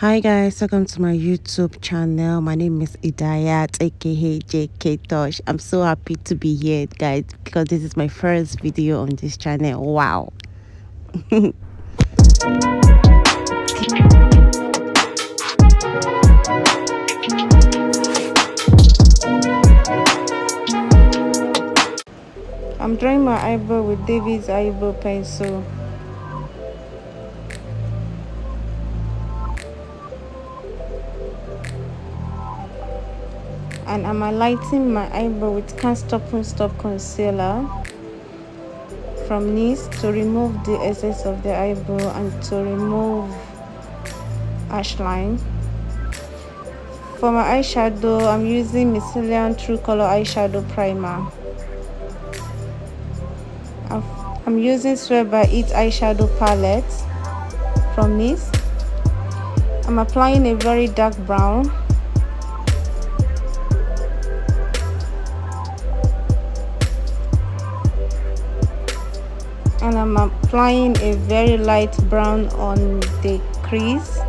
Hi guys, welcome to my YouTube channel. My name is Idayat aka JK Tosh. I'm so happy to be here guys because this is my first video on this channel. Wow. I'm drawing my eyebrow with David's eyebrow pencil. And I'm highlighting my eyebrow with Can't Stop Won't Stop concealer from NYX to remove the excess of the eyebrow and to remove ash line. For my eyeshadow, I'm using Micellar True Color Eyeshadow Primer. I'm using Swear by It eyeshadow palette from NYX. I'm applying a very dark brown. And I'm applying a very light brown on the crease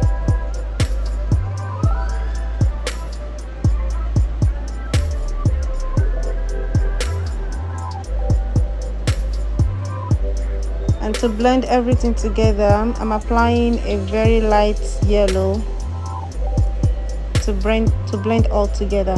to blend everything together I'm applying a very light yellow to blend to blend all together.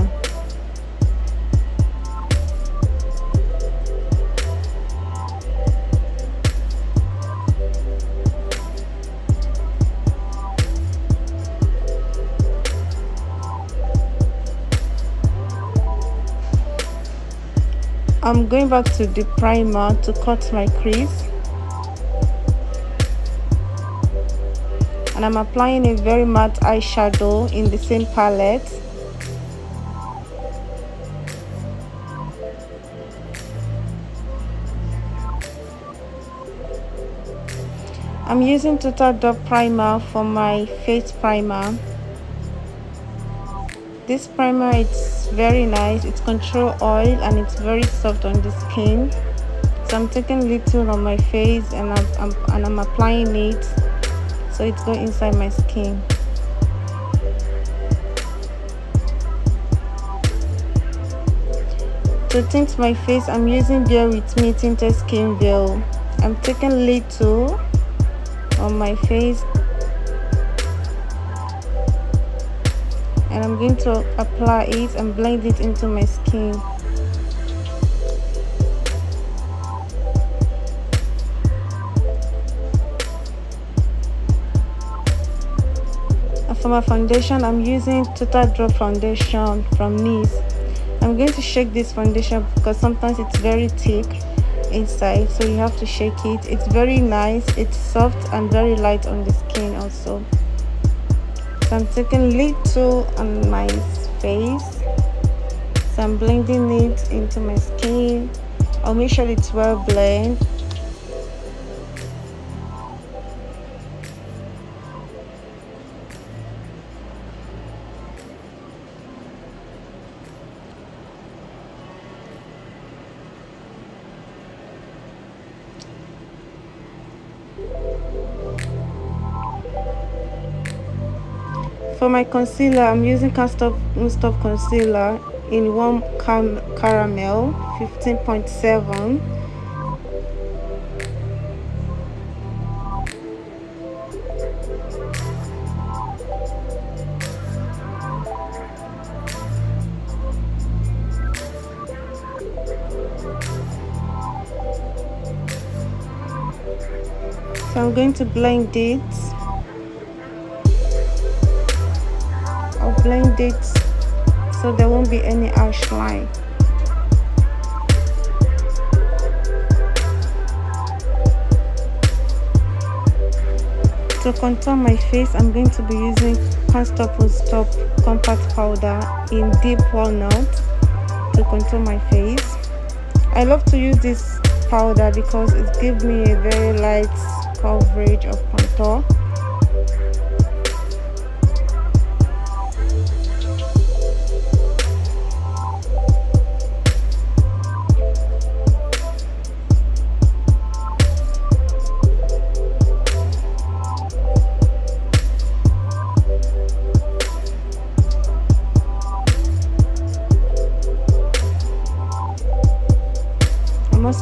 I'm going back to the primer to cut my crease and I'm applying a very matte eyeshadow in the same palette. I'm using Total Drop Primer for my face primer. This primer it's very nice. It's control oil and it's very soft on the skin. So i'm taking little on my face and i'm, I'm and i'm applying it so it's going inside my skin. To tint my face i'm using Bear With Me tinted skin veil i'm taking little on my face. And I'm going to apply it and blend it into my skin for my foundation I'm using Total Drop foundation from NYX I'm going to shake this foundation because sometimes it's very thick inside so you have to shake it. It's very nice it's soft and very light on the skin also. So i'm taking little on my face. So i'm blending it into my skin. I'll make sure it's well blend For my concealer, I'm using Custard Stop Concealer in Warm Cam Caramel 15.7. So I'm going to blend it blend it so there won't be any harsh line. To contour my face i'm going to be using Can't Stop Won't Stop compact powder in deep walnut to contour my face. I love to use this powder because it gives me a very light coverage of contour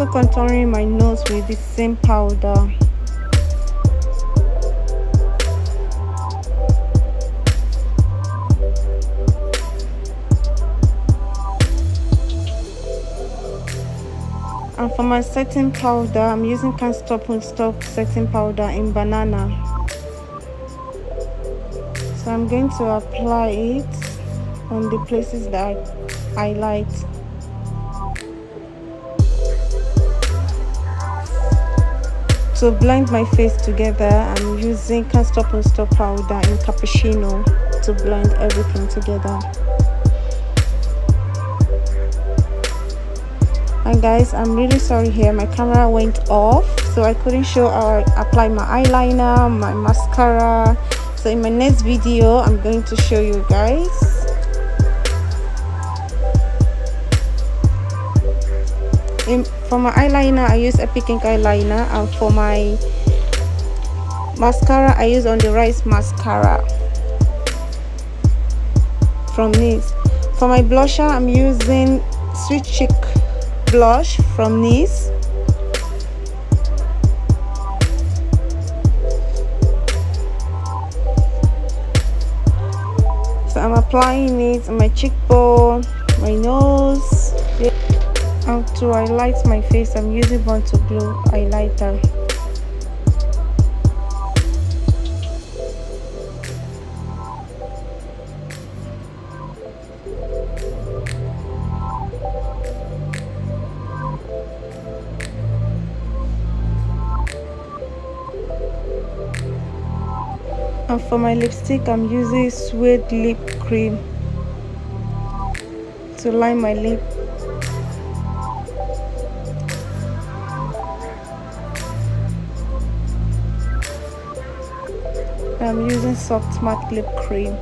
also contouring my nose with the same powder. And for my setting powder i'm using can't stop and stop setting powder in banana. So i'm going to apply it on the places that i light to blend my face together i'm using and stop powder in cappuccino to blend everything together. And guys i'm really sorry here my camera went off so i couldn't show how i apply my eyeliner my mascara. So in my next video i'm going to show you guys for my eyeliner i use epic ink eyeliner and for my mascara i use on the rise mascara from this for my blusher i'm using sweet chick blush from NYX. So I'm applying it on my cheekbone, my nose. And to highlight my face, I'm using Born to Glow highlighter. and for my lipstick i'm using suede lip cream to line my lip I'm using soft matte lip cream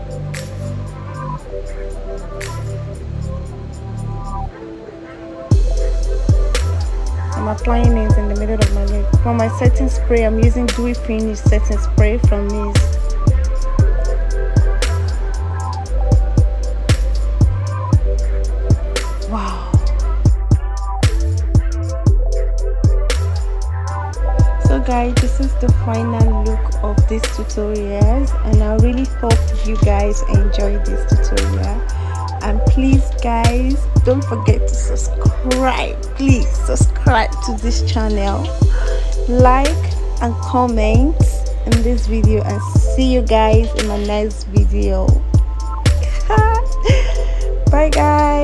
I'm applying it in the middle of my lip. For my setting spray, I'm using Dewy Finish setting spray from NYX. Wow so guys this is the final tutorials and i really hope you guys enjoy this tutorial. And please guys don't forget to subscribe. Please subscribe to this channel. Like and comment in this video and see you guys in my next video. Bye guys